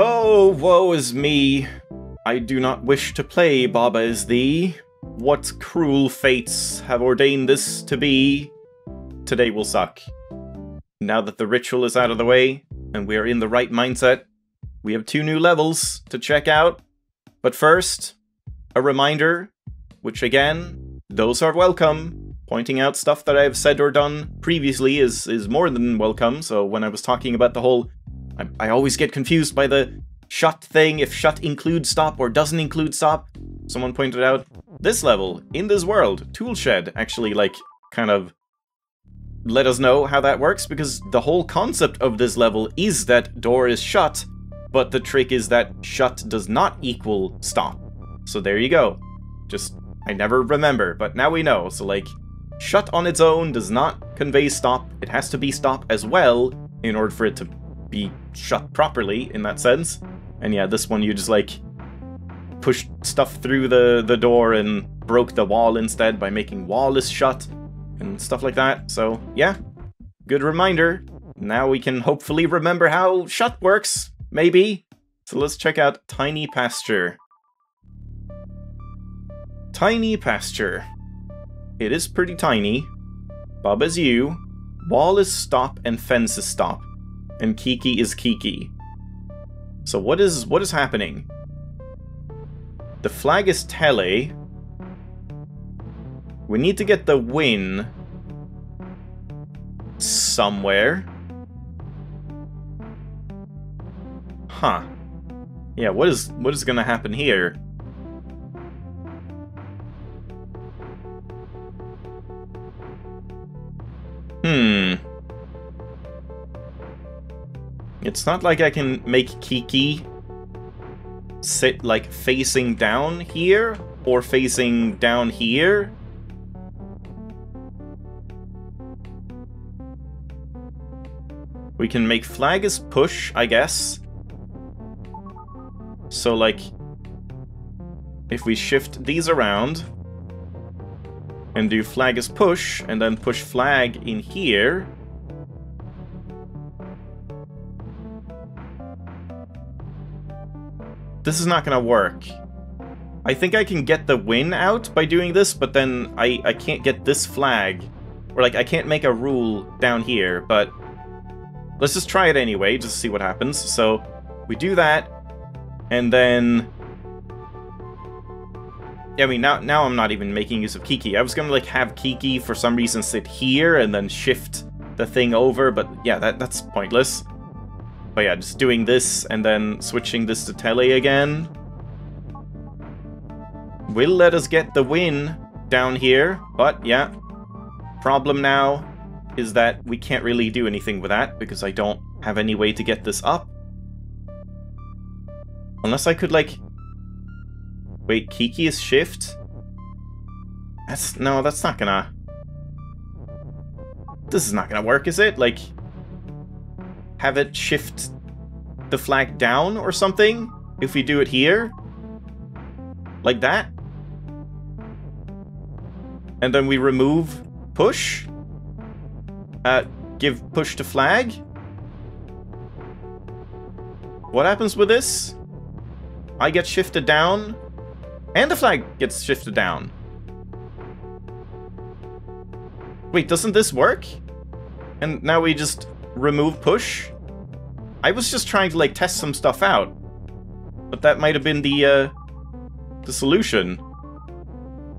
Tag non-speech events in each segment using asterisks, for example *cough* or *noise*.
Oh, woe is me. I do not wish to play Baba is thee. What cruel fates have ordained this to be? Today will suck. Now that the ritual is out of the way, and we are in the right mindset, we have two new levels to check out. But first, a reminder, which again, those are welcome. Pointing out stuff that I've said or done previously is, is more than welcome, so when I was talking about the whole... I, I always get confused by the shut thing, if shut includes stop or doesn't include stop. Someone pointed out, this level, in this world, Toolshed actually, like, kind of let us know how that works, because the whole concept of this level is that door is shut, but the trick is that shut does not equal stop. So there you go. Just, I never remember, but now we know. So like, shut on its own does not convey stop. It has to be stop as well in order for it to be shut properly in that sense. And yeah, this one you just like pushed stuff through the, the door and broke the wall instead by making wall is shut and stuff like that. So yeah, good reminder. Now we can hopefully remember how shut works, maybe. So let's check out Tiny Pasture. Tiny Pasture. It is pretty tiny. Bob is you. Wall is stop and fence is stop. And Kiki is Kiki. So what is what is happening? The flag is Tele. We need to get the win somewhere. Huh. Yeah, what is what is gonna happen here? Hmm. It's not like I can make Kiki sit, like, facing down here, or facing down here. We can make flag push, I guess. So, like, if we shift these around and do flag push, and then push flag in here, this is not gonna work. I think I can get the win out by doing this, but then I, I can't get this flag. Or, like, I can't make a rule down here, but let's just try it anyway, just to see what happens. So, we do that, and then... I mean, now, now I'm not even making use of Kiki. I was gonna, like, have Kiki for some reason sit here and then shift the thing over, but yeah, that that's pointless. But yeah, just doing this and then switching this to Tele again will let us get the win down here, but yeah. Problem now is that we can't really do anything with that because I don't have any way to get this up. Unless I could, like... Wait, Kiki is shift? That's... No, that's not gonna... This is not gonna work, is it? Like... Have it shift the flag down or something? If we do it here? Like that? And then we remove push? Uh, give push to flag? What happens with this? I get shifted down, and the flag gets shifted down. Wait, doesn't this work? And now we just remove push? I was just trying to, like, test some stuff out. But that might have been the, uh, the solution.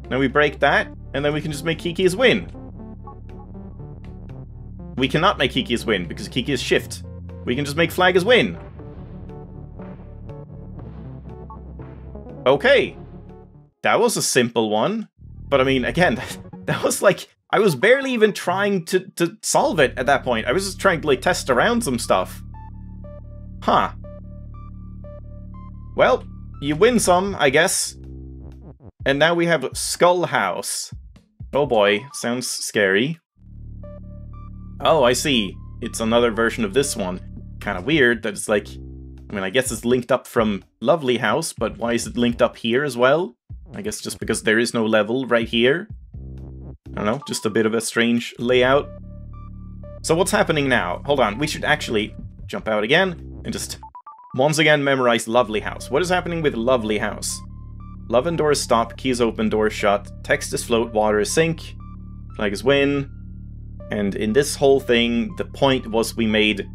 Now we break that, and then we can just make Kiki's win. We cannot make Kiki's win, because Kiki is shift. We can just make flag as win. Okay. That was a simple one. But I mean, again, *laughs* that was like... I was barely even trying to, to solve it at that point. I was just trying to, like, test around some stuff. Huh. Well, you win some, I guess. And now we have Skull House. Oh boy, sounds scary. Oh, I see. It's another version of this one. Kind of weird that it's like... I mean, I guess it's linked up from Lovely House, but why is it linked up here as well? I guess just because there is no level right here. I don't know, just a bit of a strange layout. So what's happening now? Hold on, we should actually jump out again and just Once again, memorize Lovely House. What is happening with Lovely House? Love and doors stop, keys open, doors shut, text is float, water is sink, flag is win. And in this whole thing, the point was we made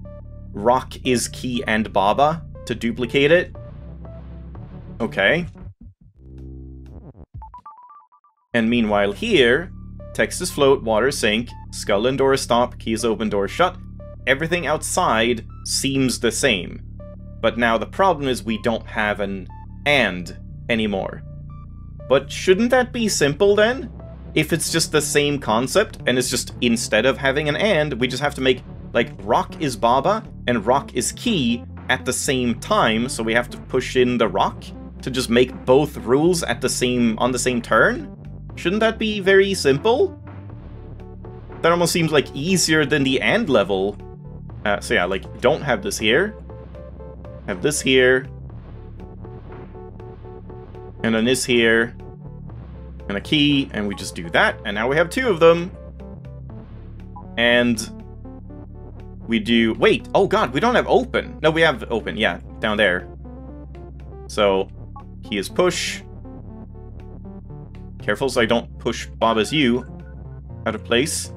rock is key and baba to duplicate it. Okay. And meanwhile here, text is float, water sink, skull and door stop, keys open, door shut. Everything outside seems the same. But now the problem is we don't have an and anymore. But shouldn't that be simple then? If it's just the same concept, and it's just instead of having an and, we just have to make, like, rock is Baba and rock is key at the same time, so we have to push in the rock to just make both rules at the same on the same turn? Shouldn't that be very simple? That almost seems like easier than the and level. Uh, so yeah, like, don't have this here. Have this here. And then this here. And a key, and we just do that. And now we have two of them. And we do... Wait, oh god, we don't have open. No, we have open, yeah, down there. So, he is push. Careful so I don't push Baba's you out of place.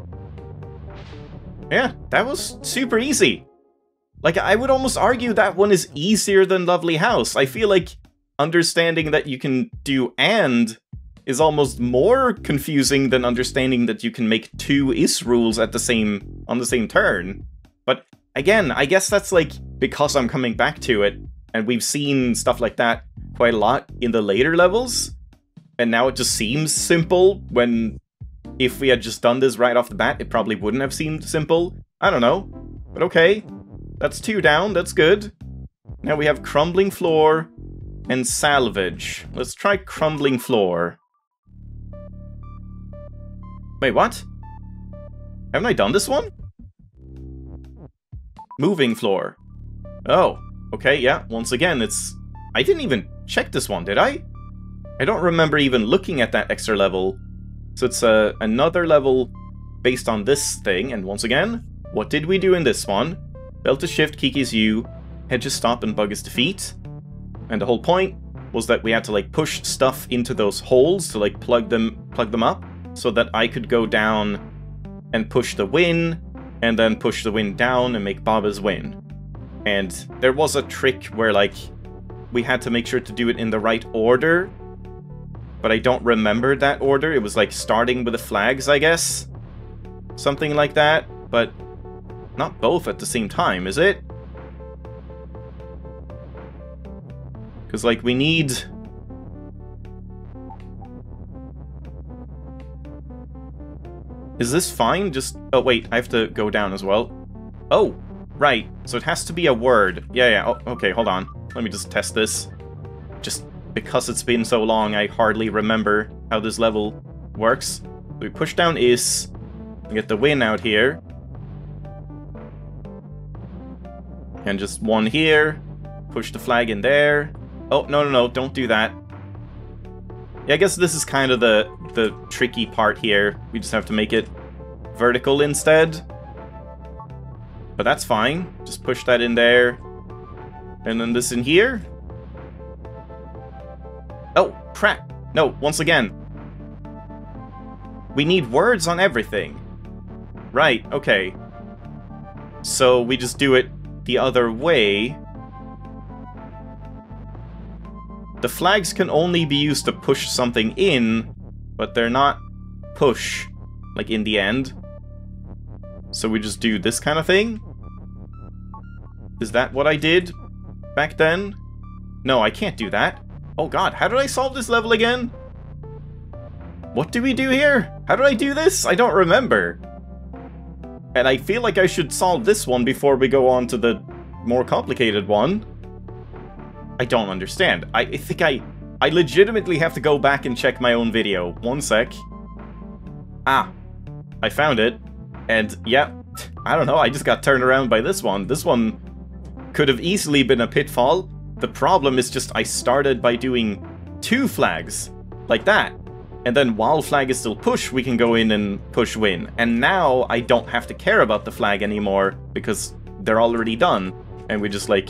Yeah, that was super easy. Like, I would almost argue that one is easier than Lovely House. I feel like understanding that you can do AND is almost more confusing than understanding that you can make two is rules at the same on the same turn. But again, I guess that's like because I'm coming back to it, and we've seen stuff like that quite a lot in the later levels, and now it just seems simple when if we had just done this right off the bat, it probably wouldn't have seemed simple. I don't know. But okay. That's two down, that's good. Now we have Crumbling Floor and Salvage. Let's try Crumbling Floor. Wait, what? Haven't I done this one? Moving Floor. Oh, okay, yeah, once again, it's... I didn't even check this one, did I? I don't remember even looking at that extra level. So it's uh, another level based on this thing, and once again, what did we do in this one? Belt to shift, Kiki's U, head to stop, and bug is defeat. And the whole point was that we had to like push stuff into those holes to like plug them plug them up so that I could go down and push the win and then push the win down and make Baba's win. And there was a trick where like we had to make sure to do it in the right order. But I don't remember that order. It was like starting with the flags, I guess. Something like that. But not both at the same time, is it? Because, like, we need... Is this fine? Just... Oh, wait, I have to go down as well. Oh, right. So it has to be a word. Yeah, yeah. Oh, okay, hold on. Let me just test this. Just because it's been so long, I hardly remember how this level works. We push down is, get the win out here. And just one here. Push the flag in there. Oh, no, no, no, don't do that. Yeah, I guess this is kind of the, the tricky part here. We just have to make it vertical instead. But that's fine. Just push that in there. And then this in here. Crap. No, once again. We need words on everything. Right, okay. So we just do it the other way. The flags can only be used to push something in, but they're not push, like in the end. So we just do this kind of thing? Is that what I did back then? No, I can't do that. Oh god, how did I solve this level again? What do we do here? How did I do this? I don't remember. And I feel like I should solve this one before we go on to the more complicated one. I don't understand. I think I... I legitimately have to go back and check my own video. One sec. Ah. I found it. And, yeah, I don't know, I just got turned around by this one. This one could have easily been a pitfall. The problem is just I started by doing two flags, like that. And then while flag is still push, we can go in and push win. And now I don't have to care about the flag anymore because they're already done. And we just like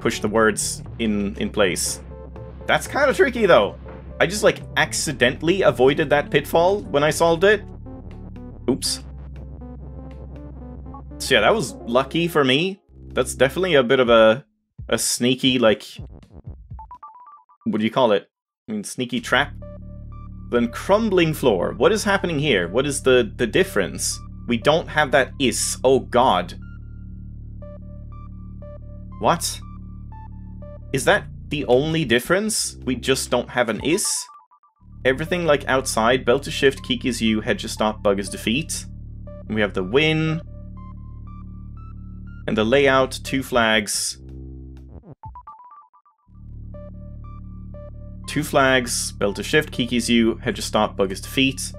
push the words in, in place. That's kind of tricky, though. I just, like, accidentally avoided that pitfall when I solved it. Oops. So yeah, that was lucky for me. That's definitely a bit of a a sneaky, like... What do you call it? I mean, sneaky trap? Then crumbling floor. What is happening here? What is the, the difference? We don't have that is. Oh god. What? Is that the only difference? We just don't have an is? Everything like outside, belt to shift, Kiki's you, head to stop, bug is defeat. We have the win. And the layout, two flags. Two flags, belt to shift, Kiki's you, head to stop, bug is defeat.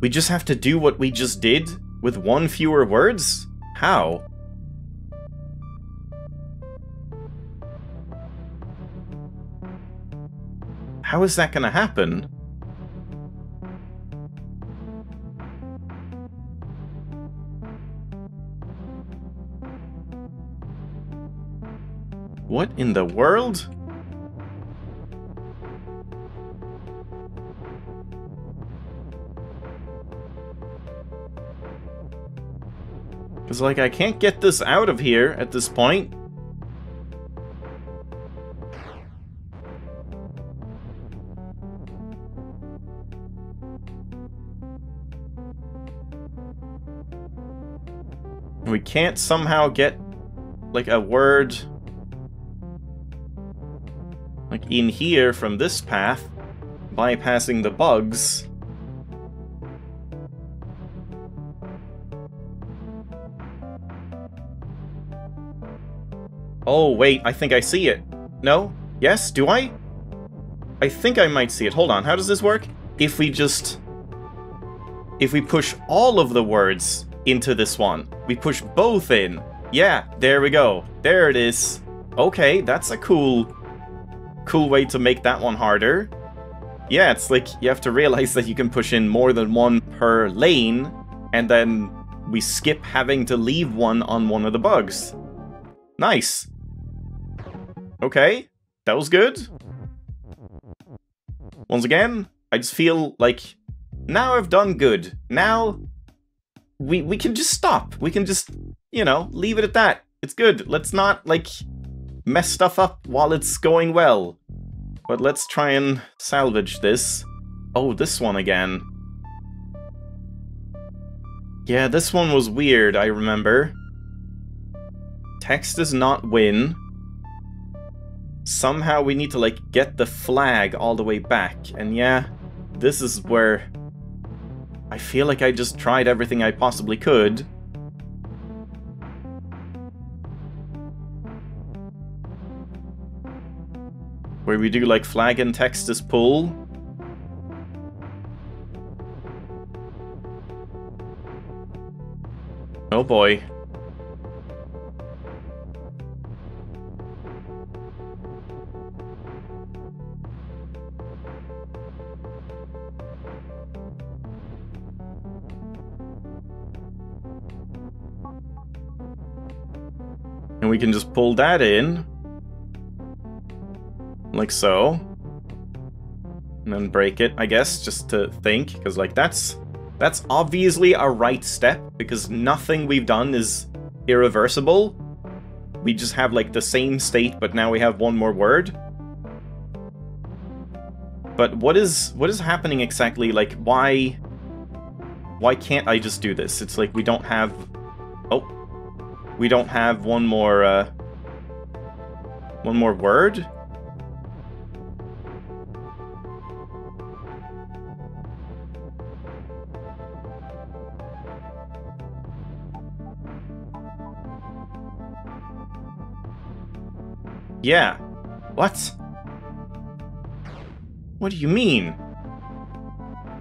We just have to do what we just did with one fewer words? How? How is that gonna happen? What in the world? Because, like, I can't get this out of here at this point. We can't somehow get, like, a word, like, in here from this path, bypassing the bugs. Oh, wait, I think I see it. No? Yes? Do I? I think I might see it. Hold on, how does this work? If we just... If we push all of the words into this one, we push both in. Yeah, there we go. There it is. Okay, that's a cool... Cool way to make that one harder. Yeah, it's like you have to realize that you can push in more than one per lane, and then we skip having to leave one on one of the bugs. Nice. Okay, that was good. Once again, I just feel like now I've done good. Now we we can just stop. We can just, you know, leave it at that. It's good. Let's not like mess stuff up while it's going well. But let's try and salvage this. Oh, this one again. Yeah, this one was weird, I remember. Text does not win somehow we need to like get the flag all the way back. And yeah, this is where I feel like I just tried everything I possibly could. Where we do like flag and text as pull. Oh boy. And we can just pull that in. Like so. And then break it, I guess, just to think. Because, like, that's... That's obviously a right step, because nothing we've done is irreversible. We just have, like, the same state, but now we have one more word. But what is what is happening exactly? Like, why... Why can't I just do this? It's like we don't have... Oh, we don't have one more, uh, one more word? Yeah. What? What do you mean?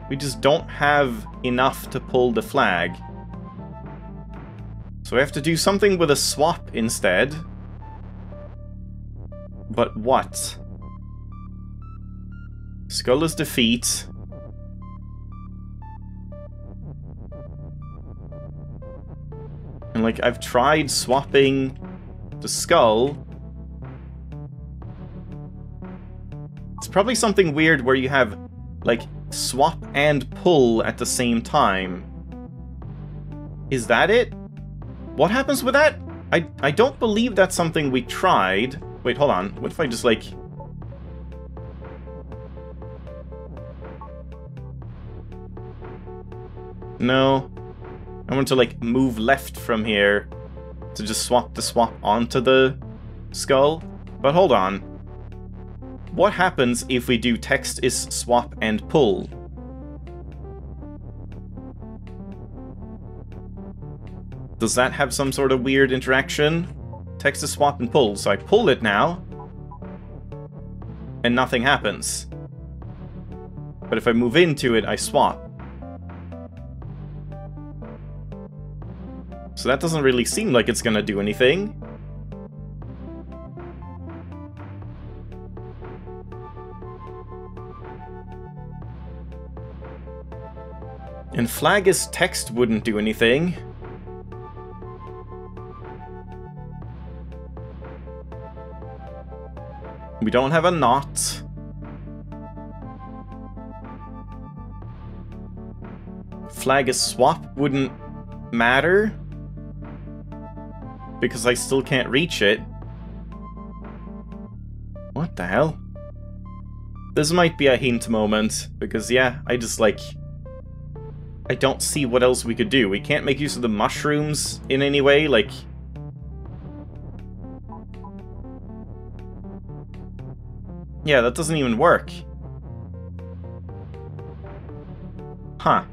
We just don't have enough to pull the flag. So we have to do something with a swap instead. But what? Skull's defeat. And like, I've tried swapping the skull. It's probably something weird where you have, like, swap and pull at the same time. Is that it? What happens with that? I, I don't believe that's something we tried. Wait, hold on. What if I just, like... No. I want to, like, move left from here to just swap the swap onto the skull. But hold on. What happens if we do text is swap and pull? Does that have some sort of weird interaction? Text is swap and pull, so I pull it now, and nothing happens. But if I move into it, I swap. So that doesn't really seem like it's gonna do anything. And flag as text wouldn't do anything. We don't have a knot. Flag as swap wouldn't matter. Because I still can't reach it. What the hell? This might be a hint moment, because yeah, I just like... I don't see what else we could do. We can't make use of the mushrooms in any way, like... Yeah, that doesn't even work. Huh.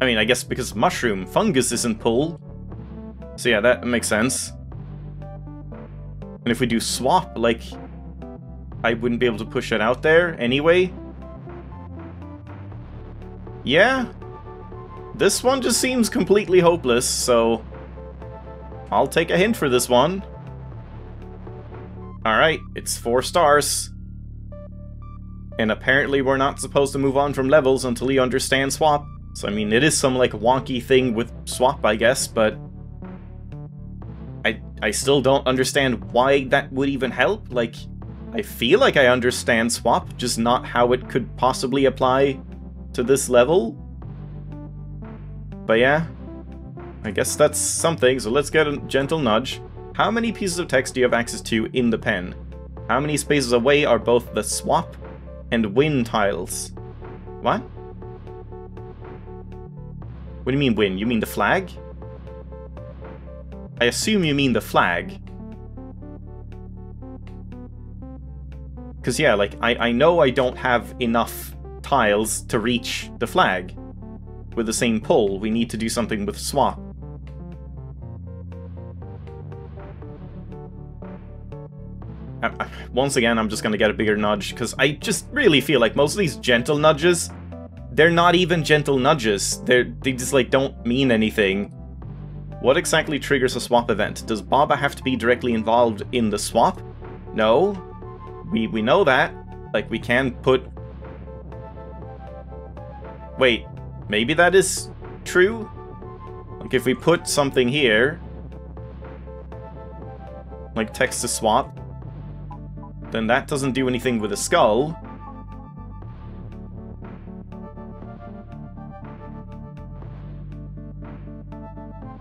I mean, I guess because mushroom, fungus isn't pull. So yeah, that makes sense. And if we do swap, like, I wouldn't be able to push it out there anyway. Yeah. This one just seems completely hopeless, so... I'll take a hint for this one. Alright, it's four stars. And apparently we're not supposed to move on from levels until you understand swap. So I mean, it is some like wonky thing with swap, I guess, but... I, I still don't understand why that would even help. Like, I feel like I understand swap, just not how it could possibly apply to this level. But yeah, I guess that's something, so let's get a gentle nudge. How many pieces of text do you have access to in the pen? How many spaces away are both the swap and win tiles? What? What do you mean win? You mean the flag? I assume you mean the flag. Because yeah, like, I, I know I don't have enough tiles to reach the flag. With the same pull, we need to do something with swap. Once again, I'm just gonna get a bigger nudge, because I just really feel like most of these gentle nudges, they're not even gentle nudges. They're, they just, like, don't mean anything. What exactly triggers a swap event? Does Baba have to be directly involved in the swap? No. We, we know that. Like, we can put... Wait, maybe that is true? Like, if we put something here... Like, text to swap, then that doesn't do anything with a skull.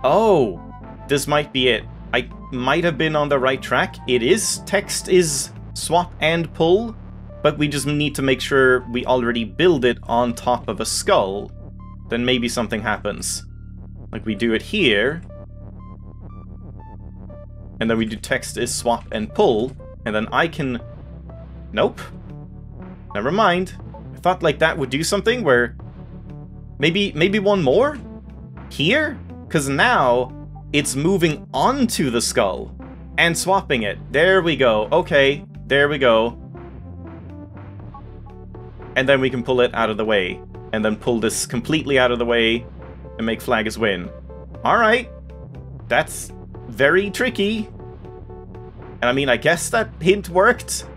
Oh, this might be it. I might have been on the right track. It is text is swap and pull, but we just need to make sure we already build it on top of a skull. Then maybe something happens. Like we do it here, and then we do text is swap and pull, and then I can... Nope. Never mind. I thought like that would do something where... Maybe, maybe one more? Here? Because now it's moving onto the skull and swapping it. There we go. Okay, there we go. And then we can pull it out of the way. And then pull this completely out of the way and make Flagus win. Alright. That's very tricky. And I mean, I guess that hint worked.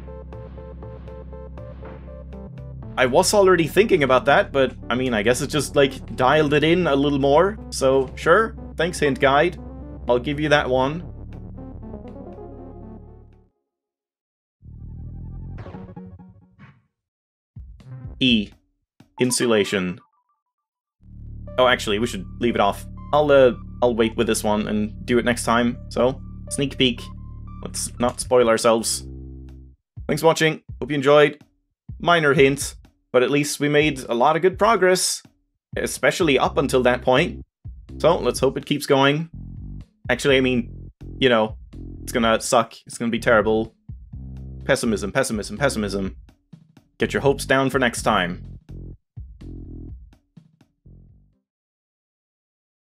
I was already thinking about that, but I mean, I guess it just like dialed it in a little more. So sure, thanks hint guide. I'll give you that one. E. Insulation. Oh, actually, we should leave it off. I'll, uh, I'll wait with this one and do it next time. So, sneak peek. Let's not spoil ourselves. Thanks for watching. Hope you enjoyed. Minor hint, but at least we made a lot of good progress. Especially up until that point. So, let's hope it keeps going. Actually, I mean, you know, it's gonna suck. It's gonna be terrible. Pessimism, pessimism, pessimism. Get your hopes down for next time.